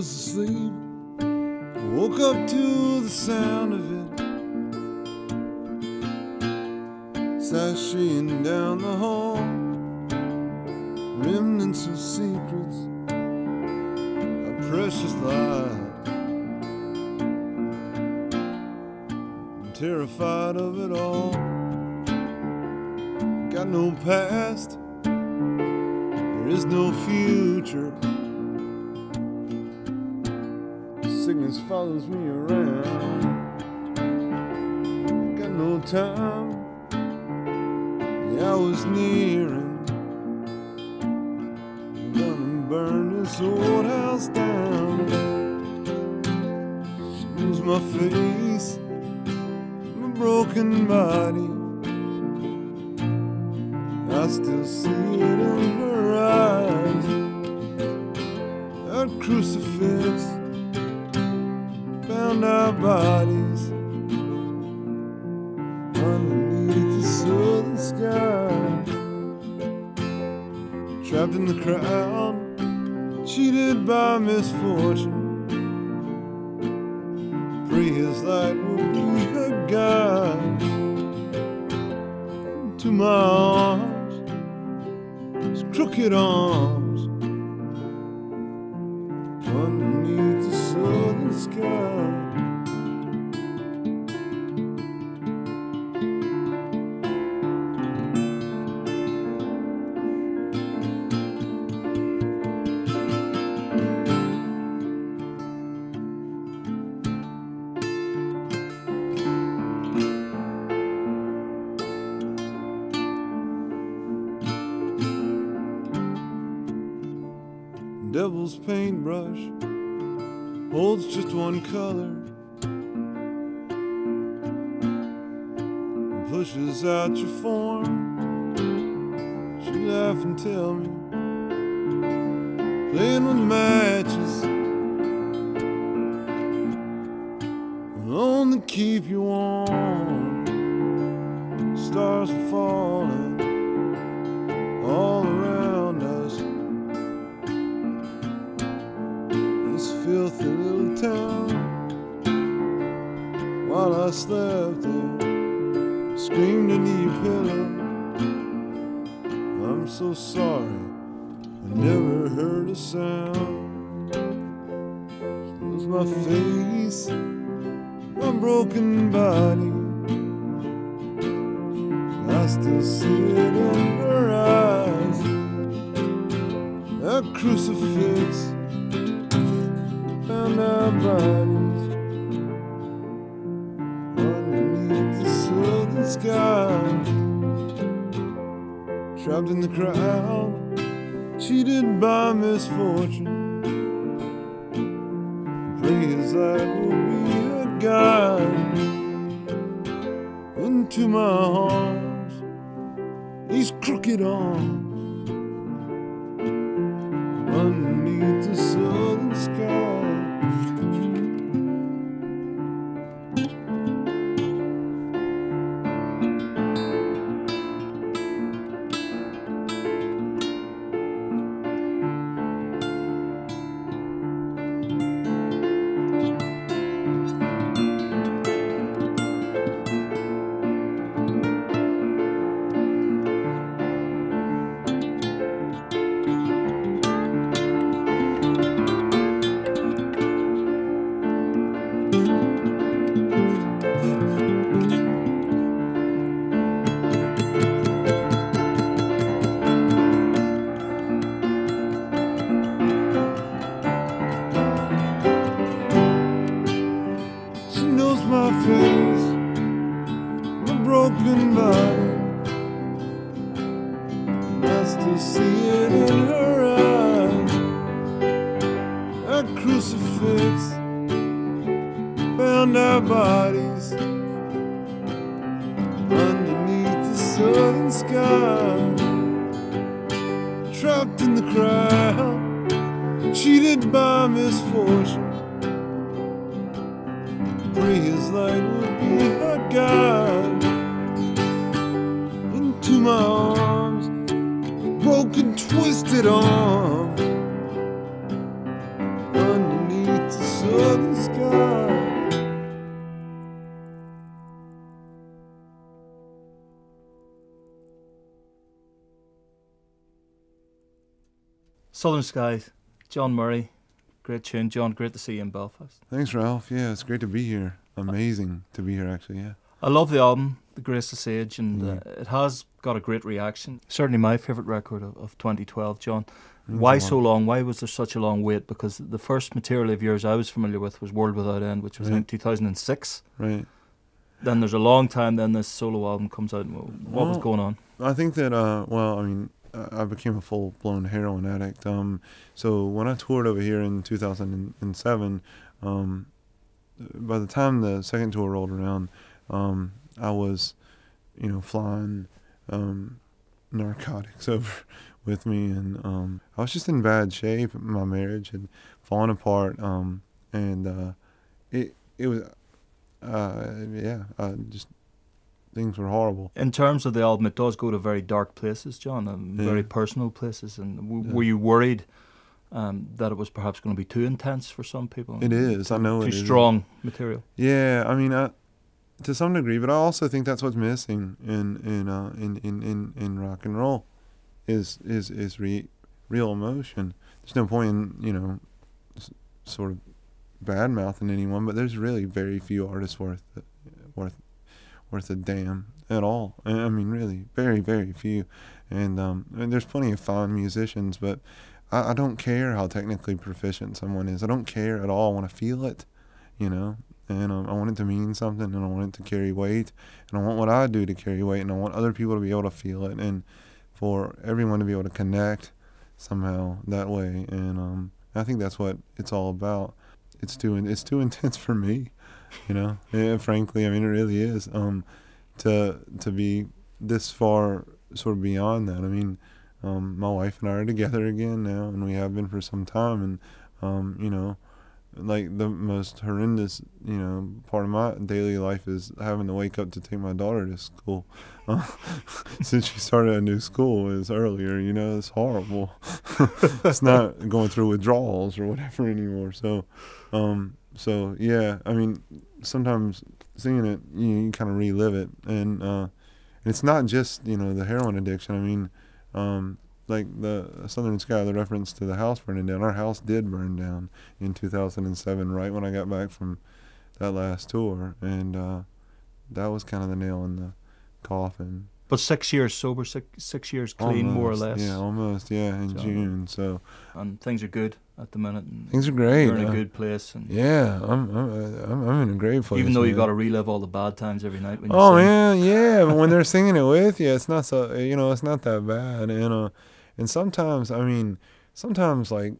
was asleep. Woke up to the sound of it. Sashaying down the hall. Remnants of secrets. A precious lie. I'm terrified of it all. Got no past. There is no future. Sickness follows me around. Got no time. The hour's nearing. I'm gonna burn this old house down. Shows my face, my broken body. I still see it in her eyes. That crucifix found our bodies. Underneath the southern sky. Trapped in the crowd, cheated by misfortune. Pray his light will be her guide. To my arms, his crooked arms Devil's paintbrush holds just one color and pushes out your form. She laugh and tell me, playing with matches will only keep you warm. Stars are falling all town. While I slept there, screamed into your pillow. I'm so sorry, I never heard a sound. It was my face, my broken body. I still see it in her eyes. That crucifix our bodies underneath the southern. Trapped in the crowd, cheated by misfortune. Pray his light will be a guide into my arms, these crooked arms found our bodies. Underneath the southern sky. Trapped in the crowd, cheated by misfortune. Pray his light will be her guide. Into my arms, broken, twisted arms Southern Skies, John Murry, great tune. John, great to see you in Belfast. Thanks, Ralph. Yeah, it's great to be here. Amazing to be here, actually. Yeah. I love the album, The Graceless Age, and Yeah. uh, it has got a great reaction. Certainly my favourite record of, of 2012, John. Why so long? Why was there such a long wait? Because the first material of yours I was familiar with was World Without End, which was in 2006. Right. Then there's a long time, then this solo album comes out. What was going on? I think that, uh, well, I mean, I I became a full blown heroin addict. Um, so when I toured over here in 2007, um, by the time the second tour rolled around, um, I was, you know, flying um, narcotics over with me, and um, I was just in bad shape. My marriage had fallen apart, um, and uh, it it was, uh, yeah, uh, just things were horrible. In terms of the album, it does go to very dark places, John, and Yeah. very personal places. And w- Yeah. were you worried um, that it was perhaps going to be too intense for some people? It is. I know too it is. strong material. Yeah, I mean, I, to some degree, but I also think that's what's missing in in uh, in, in, in, in rock and roll, is is is re, real emotion. There's no point in you know, s- sort of bad mouthing anyone, but there's really very few artists worth worth worth a damn at all. I mean, really, very very few, and um, there's plenty of fine musicians, but I, I don't care how technically proficient someone is. I don't care at all. I want to feel it, you know and um, I want it to mean something, and I want it to carry weight, and I want what I do to carry weight, and I want other people to be able to feel it, and for everyone to be able to connect somehow that way, and um, I think that's what it's all about. It's too it's too intense for me, you know. Yeah, frankly, I mean, it really is. Um, to to be this far sort of beyond that. I mean, um, my wife and I are together again now, and we have been for some time, and um, you know like the most horrendous, you know, part of my daily life is having to wake up to take my daughter to school. Since she started a new school is earlier, you know, it's horrible. it's not going through withdrawals or whatever anymore. So, um, so yeah, I mean, sometimes seeing it, you, you kind of relive it, and uh, it's not just you know the heroin addiction. I mean, um, like the Southern Sky, the reference to the house burning down. Our house did burn down in 2007, right when I got back from that last tour, and uh, that was kind of the nail in the coffin. But six years sober, six, six years clean, more or less. Yeah, almost. Yeah, in So- June. So And things are good at the minute. And things are great. You're in a good place. And Yeah, I'm, I'm I'm in a great place. even though you man. got to relive all the bad times every night when Oh man, yeah. But when they're singing it with you, it's not so you know, it's not that bad. And uh, and sometimes, I mean, sometimes like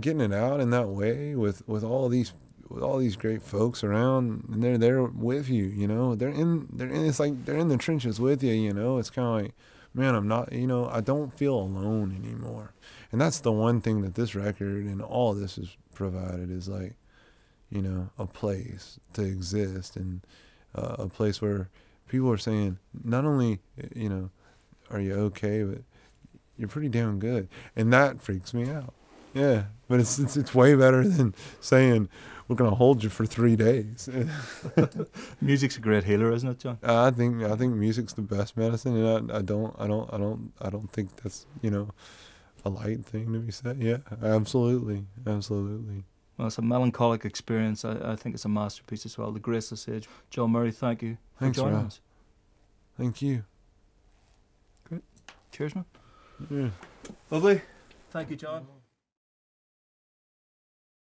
getting it out in that way with with all these with all these great folks around, and they're there with you. You know, they're in they're in. It's like they're in the trenches with you. You know, it's kind of like, man, I'm not. You know, I don't feel alone anymore. And that's the one thing that this record and all this has provided is like, you know, a place to exist and uh, a place where people are saying not only you know are you okay but you're pretty damn good. And that freaks me out. Yeah but it's it's, it's way better than saying we're gonna hold you for three days. Music's a great healer, isn't it, John? i think i think music's the best medicine and I, I don't i don't i don't i don't think that's you know a light thing to be said yeah absolutely absolutely Well, it's a melancholic experience. I, I think it's a masterpiece as well. The Graceless Age. John Murry, thank you for Thanks, joining Ralph. us. thank you Great. Cheers, man. yeah. Lovely. Thank you, John.